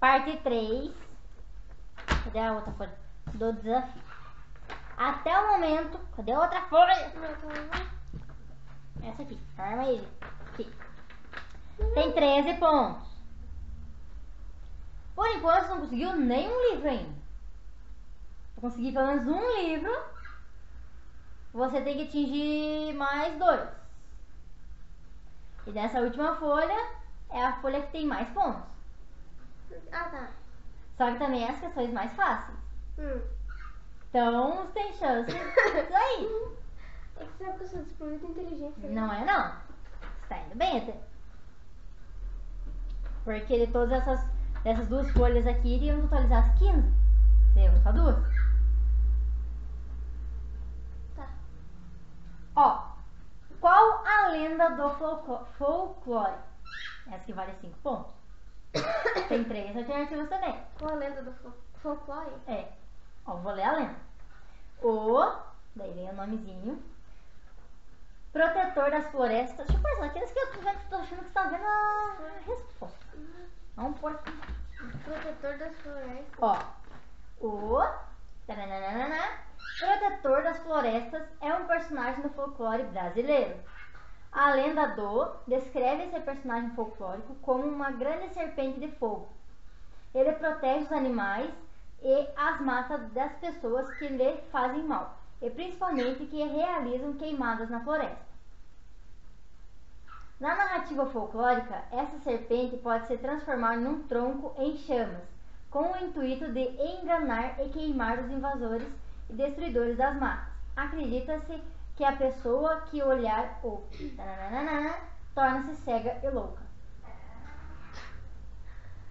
Parte 3. Cadê a outra folha? Do desafio. Até o momento. Cadê a outra folha? Essa aqui. Arma ele. Aqui. Tem 13 pontos. Por enquanto, você não conseguiu nenhum livro ainda. Pra conseguir pelo menos um livro, você tem que atingir mais dois. E dessa última folha é a folha que tem mais pontos. Ah, tá. Só que também é as questões mais fáceis. Hum. Então, você tem chance disso aí. É que sabe que eu sou desprovida de inteligência. né? Não é não. Você tá indo bem até. Porque de todas essas dessas duas folhas aqui, iríamos atualizar as 15. Você errou só duas. Tá. Ó, qual a lenda do folclo- folclore? Essa que vale 5 pontos. Tem três alternativas também. Qual a lenda do fol- folclore? É. Ó, vou ler a lenda. O, daí vem o nomezinho. Protetor das florestas. Deixa eu isso aqui, que eu tô achando que você tá vendo a resposta. Vamos pôr aqui. Protetor das florestas. Ó, o taranana, protetor das florestas é um personagem do folclore brasileiro. A lenda do descreve esse personagem folclórico como uma grande serpente de fogo. Ele protege os animais e as mata das pessoas que lhe fazem mal, e principalmente que realizam queimadas na floresta. Na narrativa folclórica, essa serpente pode se transformar num tronco em chamas, com o intuito de enganar e queimar os invasores e destruidores das matas. Acredita-se que a pessoa que olhar o torna-se cega e louca.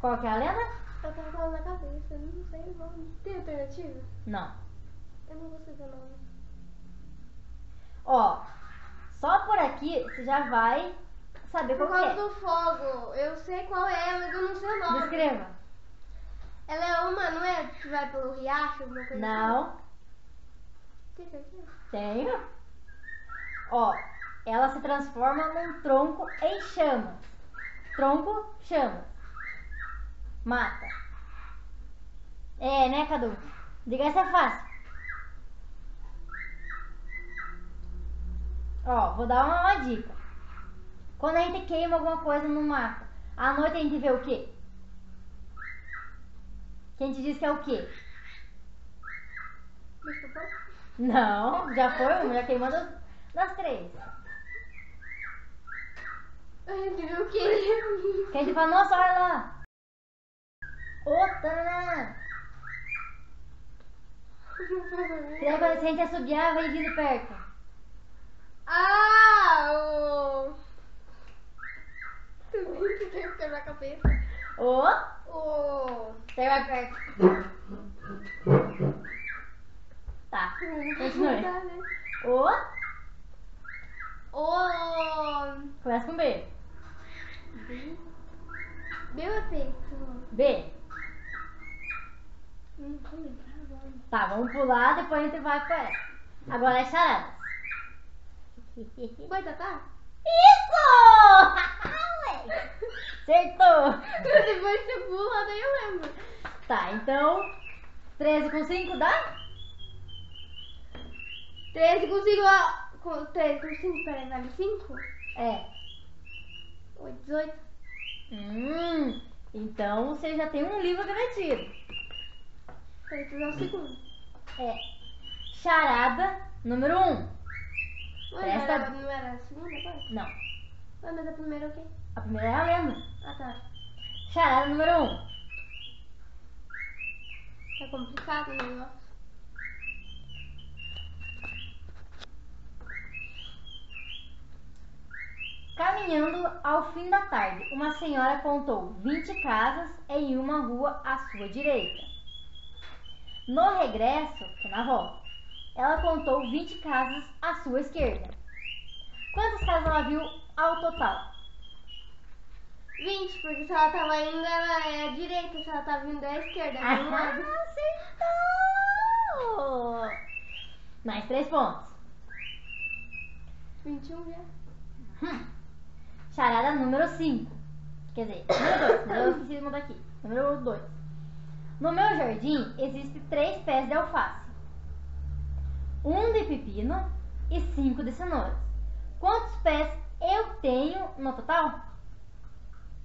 Qual que é a lenda? Eu tava falando na cabeça, eu não sei o nome. Tem alternativa? Não. Eu não vou saber o nome. Ó, só por aqui você já vai saber Por qual que causa é. do fogo. Eu sei qual é, mas eu não sei o nome. Descreva. Ela é uma, não é? Que vai pelo riacho, alguma coisa Não. assim? Tem certeza? Tenho. Ó, ela se transforma num tronco em chamas. Tronco, chamas. Mata. É, né, Cadu? Diga essa é fácil. Ó, vou dar uma, uma dica. Quando a gente queima alguma coisa no mato, à noite a gente vê o quê? Que a gente diz que é o quê? Não, já foi uma, já queimou das três. A gente viu o que? Que a gente fala, nossa, olha lá. Ô. Que daí quando a gente assobiar, vai vindo perto. Ah, o... Também que tem que quebrar a cabeça. Ô, O... daí vai perto. Tá, continue. Tá, né? Ô, o. Começa com B. B. B ou é P? B. Hum, tá, vamos pular, depois a gente vai pra ela. Agora é charada. Boitatá? Isso! Acertou! Depois você pula, daí eu lembro. Tá, então. 13 com 5 dá? 13 com 5 dá. 3 com 5, peraí, vale 5? É. 8, 18. Hum, então você já tem um livro garantido. Então é o segundo. É. Charada número 1. Um. Mas é Presta... era, não era a segunda agora? Não. Ah, mas a primeira é o quê? A primeira é a lenda. Ah, tá. Charada número 1. Um. Tá complicado o negócio. Caminhando ao fim da tarde, uma senhora contou 20 casas em uma rua à sua direita. No regresso, que é na volta, ela contou 20 casas à sua esquerda. Quantas casas ela viu ao total? 20, porque se ela tava indo, ela é a direita, se ela tava vindo, é a esquerda. Ah, acertou! Mais três pontos. 21 já. Hum. Charada número 5. Quer dizer, número 2. Eu esqueci de mudar aqui. Número 2. No meu jardim existem três pés de alface. Um de pepino e cinco de cenouras. Quantos pés eu tenho no total?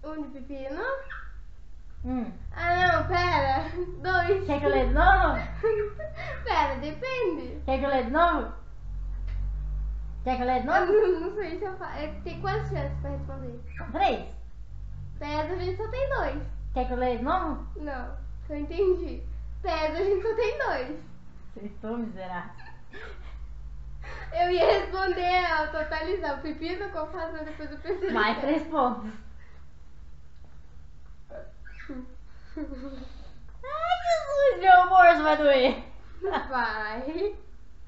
Um de pepino. Um. Ah, não, pera. Dois. Quer que eu leia de novo? pera, depende. Quer que eu leia de novo? Quer que eu leia de Eu novo? não, não sei se eu faço. Tem quantas chances pra responder? Três. Pés a gente só tem dois. Quer que eu leia de novo? Não, eu entendi. Pés a gente só tem dois. Acertou, miserável. Eu ia responder ao totalizar o pepino com alface, mas depois eu pensei. Mais três pontos. Ai, Jesus, meu bolso vai doer. Vai.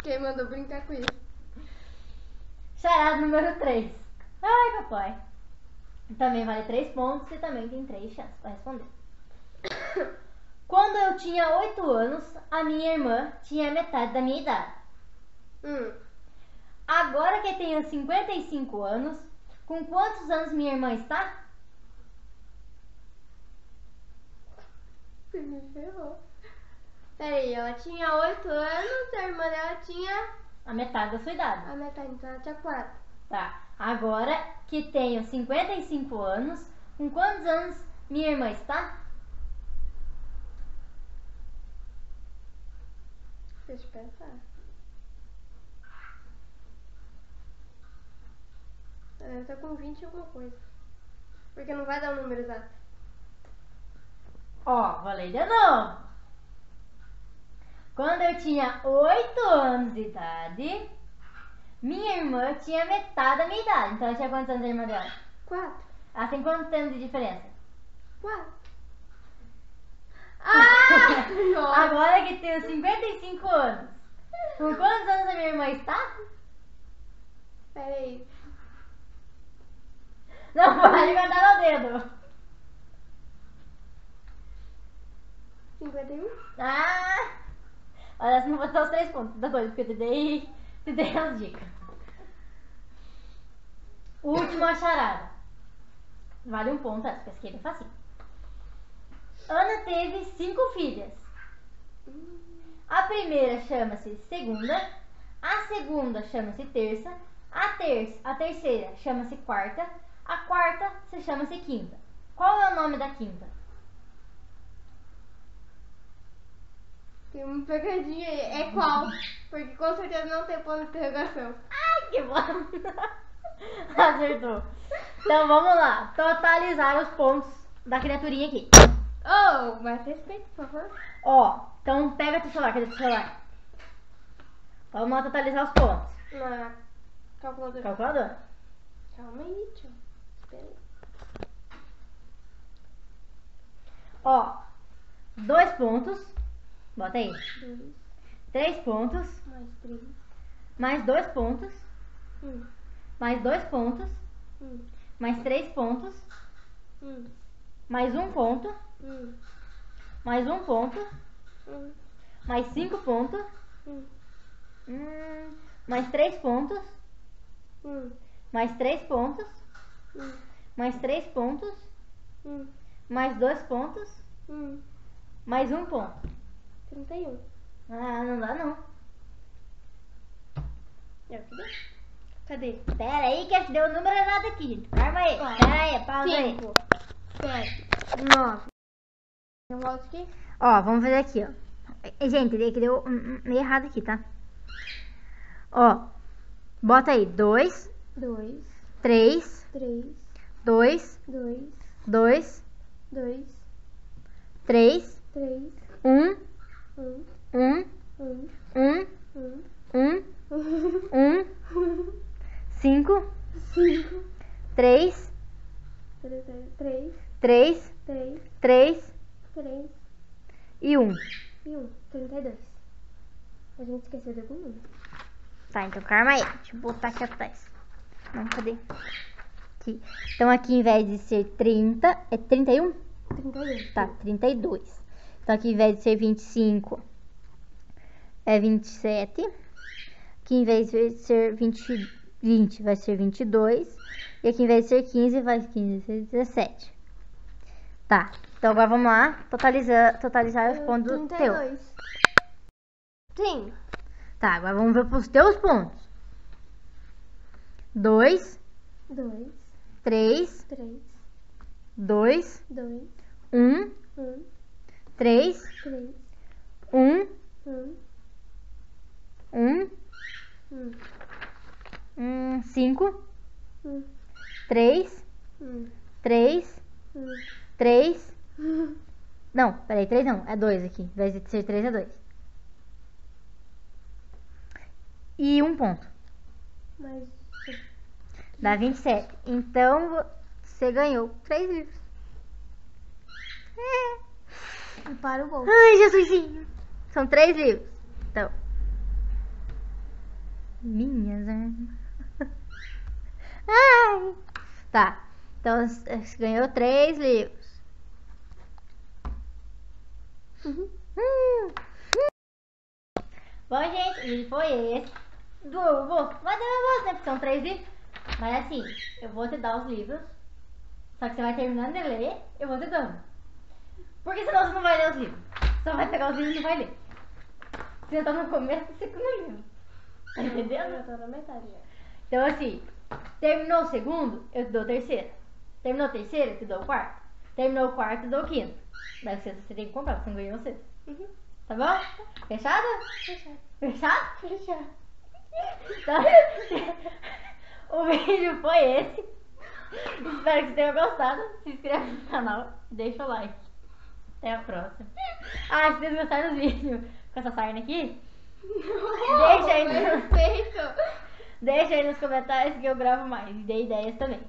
Quem mandou brincar com isso? Charada número 3. Ai, papai. Também vale 3 pontos e também tem 3 chances para responder. Quando eu tinha 8 anos, a minha irmã tinha metade da minha idade. Hum. Agora que tenho 55 anos, com quantos anos minha irmã está? Me ferrou. Peraí, ela tinha 8 anos, a irmã dela tinha A metade da sua idade. a metade, então ela tinha 4. Tá. Agora que tenho 55 anos, com quantos anos minha irmã está? Deixa eu pensar. Ela deve estar com 20 e alguma coisa. Porque não vai dar o número exato. Ó, vou ler de novo. Quando eu tinha 8 anos de idade, minha irmã tinha metade da minha idade. Então ela tinha quantos anos a irmã dela? 4. Ela tem quantos anos de diferença? 4. Ah! Agora que tenho 55 anos. Com quantos anos a minha irmã está? Peraí. Não vale guardar no dedo. 51? Ah! Não vou dar os três pontos da dois, porque eu te dei, te dei as dicas. Última charada. Vale um ponto, essa, aqui é facinho. Ana teve cinco filhas. A primeira chama-se segunda, a segunda chama-se terça, a, ter a terceira chama-se quarta, a quarta se chama-se quinta. Qual é o nome da quinta? Tem uma pegadinha aí. É qual? Porque com certeza não tem ponto de interrogação. Ai, que bom! Acertou. Então vamos lá, totalizar os pontos da criaturinha aqui. Oh, mais respeito, por favor. Ó, então pega teu celular, cadê teu celular? Vamos lá totalizar os pontos. Na calculadora. Calculador. Calma aí, tio. Espera aí. Ó, dois pontos. Bota aí. Dois, Três pontos. mais três. Mais dois pontos. Um, Mais dois pontos. um, Mais três pontos. um, Mais um ponto. Mais um ponto. Mais cinco pontos. um, Hum, mais três pontos. Mais três pontos. Mais três pontos. Mais dois pontos. Mais um ponto. 31. Ah, não dá não. É o que? Cadê? Pera aí que deu o número errado aqui. Calma aí. Ó, Pera aí, pausa aí. 5, 7, 9. Eu volto aqui? Ó, vamos fazer aqui, ó. Eh, Gente, deu- que deu meio errado aqui, tá? Ó, bota aí. Dois, 2, três, 3, dois, 2, dois, 2, três, 3, um, 1, um, 1, um, 1, um, 1, um, cinco, 5, três, 3, 3, três, 3, três 3 e um. e 1. 32. A gente esqueceu de algum número. Tá, então calma aí. Deixa eu botar aqui atrás. Não, cadê? Aqui. Então aqui, em vez de ser 30, é 31? 32. Tá, 32. Então aqui, em vez de ser 25, é 27. Aqui, em vez de ser 20, 20 vai ser 22. E aqui, em vez de ser 15, vai 15, ser 17. Tá. Então agora vamos lá. Totalizar, totalizar os pontos do teu. 32. Sim. Tá, agora vamos ver pros teus pontos. 2, 2, 3, 3, 2, 2, 1, 1, 3, 3, 1, 1, 1, 1, 1, 5, 1, 3, 1, 3, 1. 3. Não, peraí, 3 não, é 2 aqui. Vez de ser 3, é 2. E um ponto. Mas. Dá 27. Então vo- você ganhou 3 livros. É. E para o bolso. Ai, Jesusinho. São 3 livros. Então. Minhas, né? Ai. Tá. Então você ganhou 3 livros. Uhum. Hum. Bom, gente, vídeo foi esse. Do, vou, vai dar uma voz, né? Porque são três livros. Mas assim, eu vou te dar os livros. Só que você vai terminando de ler, eu vou te dando. Porque senão você não vai ler os livros. Só vai pegar os livros e não vai ler. Você tá no começo do segundo livro. Tá entendendo? Eu tô na metade já. Então assim, terminou o segundo, eu te dou o terceiro. Terminou o terceiro, eu te dou o quarto. Terminou o quarto, eu dou o quinto. Daí você, você tem que comprar, você não ganhou você. Uhum. Tá bom? Fechado? Fechado. Fechado? Fechado. Então, o vídeo foi esse. Espero que você tenha gostado. Se inscreva no canal e deixa o like. Até a próxima. Ah, se vocês gostaram do vídeo com essa sarna aqui, Deixa aí no- deixa aí nos comentários que eu gravo mais. E dê ideias também.